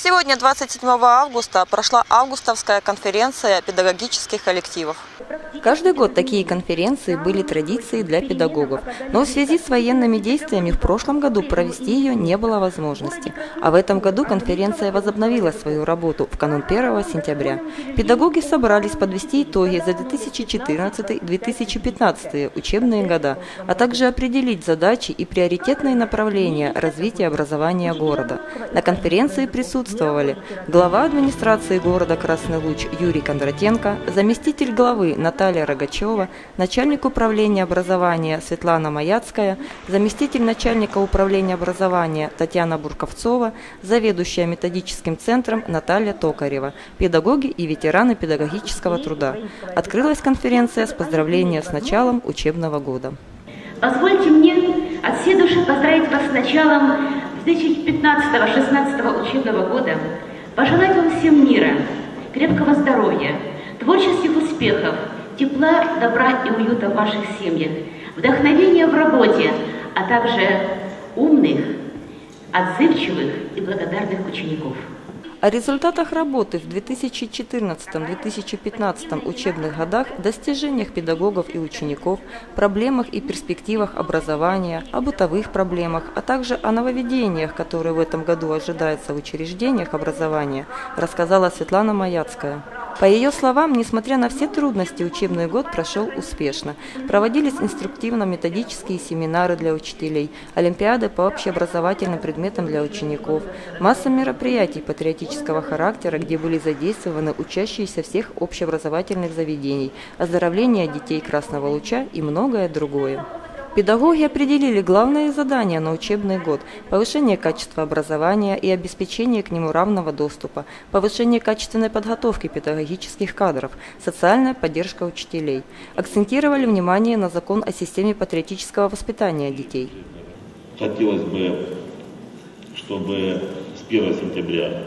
Сегодня, 27 августа, прошла августовская конференция педагогических коллективов. Каждый год такие конференции были традицией для педагогов, но в связи с военными действиями в прошлом году провести ее не было возможности. А в этом году конференция возобновила свою работу в канун 1 сентября. Педагоги собрались подвести итоги за 2014-2015 учебные года, а также определить задачи и приоритетные направления развития образования города. На конференции присутствовали глава администрации города Красный Луч Юрий Кондратенко, заместитель главы Наталья Рогачева, начальник управления образования Светлана Маяцкая, заместитель начальника управления образования Татьяна Бурковцова, заведующая методическим центром Наталья Токарева, педагоги и ветераны педагогического труда. Открылась конференция с поздравления с началом учебного года. Позвольте мне от всей души поздравить вас с началом 2015-16 учебного года, пожелать вам всем мира, крепкого здоровья, творческих успехов, тепла, добра и уюта в ваших семьях, вдохновения в работе, а также умных, отзывчивых и благодарных учеников. О результатах работы в 2014-2015 учебных годах, достижениях педагогов и учеников, проблемах и перспективах образования, о бытовых проблемах, а также о нововведениях, которые в этом году ожидаются в учреждениях образования, рассказала Светлана Маяцкая. По ее словам, несмотря на все трудности, учебный год прошел успешно. Проводились инструктивно-методические семинары для учителей, олимпиады по общеобразовательным предметам для учеников, масса мероприятий патриотического характера, где были задействованы учащиеся всех общеобразовательных заведений, оздоровление детей Красного Луча и многое другое. Педагоги определили главные задания на учебный год – повышение качества образования и обеспечение к нему равного доступа, повышение качественной подготовки педагогических кадров, социальная поддержка учителей. Акцентировали внимание на закон о системе патриотического воспитания детей. Хотелось бы, чтобы с 1 сентября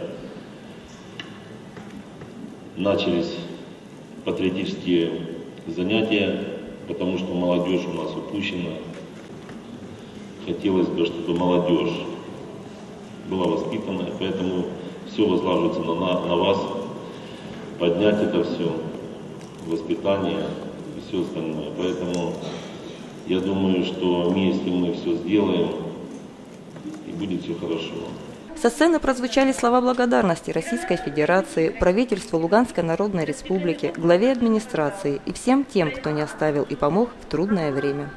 начались патриотические занятия потому что молодежь у нас упущена. Хотелось бы, чтобы молодежь была воспитана, поэтому все возлаживается на, на вас, поднять это все, воспитание и все остальное. Поэтому я думаю, что вместе мы все сделаем, и будет все хорошо. Со сцены прозвучали слова благодарности Российской Федерации, правительству Луганской Народной Республики, главе администрации и всем тем, кто не оставил и помог в трудное время.